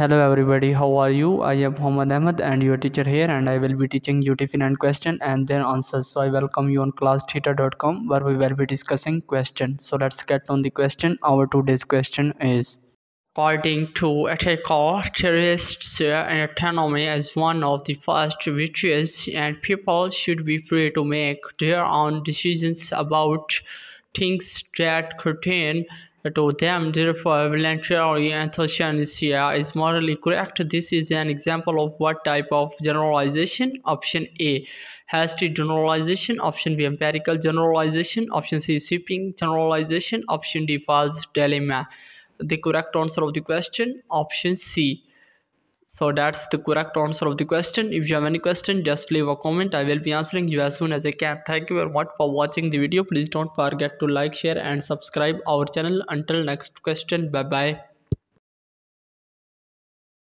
Hello everybody, how are you? I am Muhammad Ahmed and your teacher here and I will be teaching you different question and their answers. So I welcome you on classtheta.com where we will be discussing question. So let's get on the question. Our today's question is According to ethical theorists, autonomy is one of the first virtues and people should be free to make their own decisions about things that pertain to them. Therefore, voluntary euthanasia is morally correct. This is an example of what type of generalization? Option A, hasty generalization. Option B, empirical generalization. Option C, sweeping generalization. Option D, false dilemma. The correct answer of the question, option C so that's the correct answer of the question. If you have any question just leave a comment. I will be answering you as soon as i can. Thank you very much for watching the video. Please don't forget to like share and subscribe our channel. Until next question bye bye